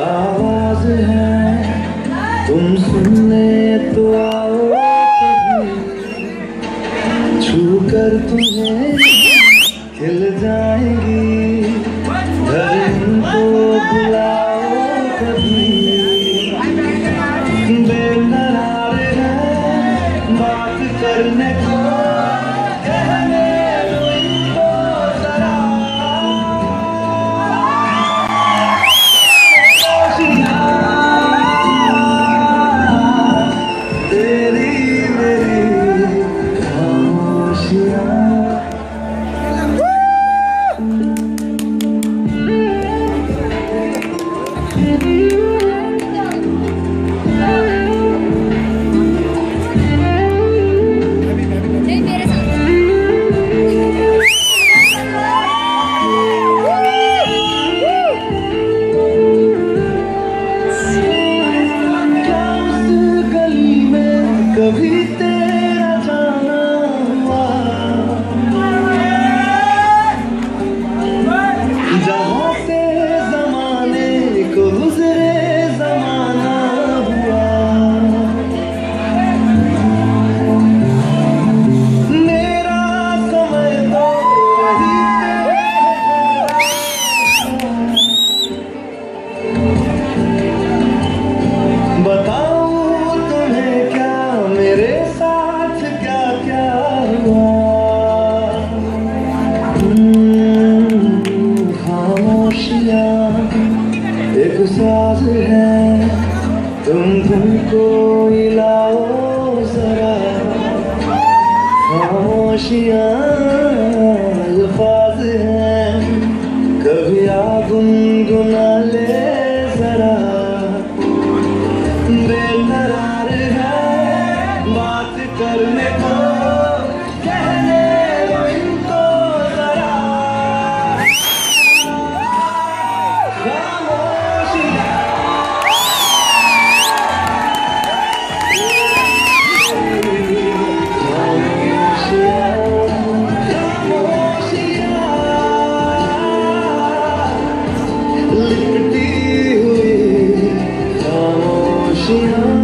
आवाज़ है। तुम सुनने तो आओ छू कर तुम्हें खिल जाएगी धर्म को बुलाओ करने राज है? तुम तुमको हिलाओ जरा। खामोशियाँ, अल्फाज हैं। कभी आ गुनगुना ले जरा। बेकरार है बात करने का। You.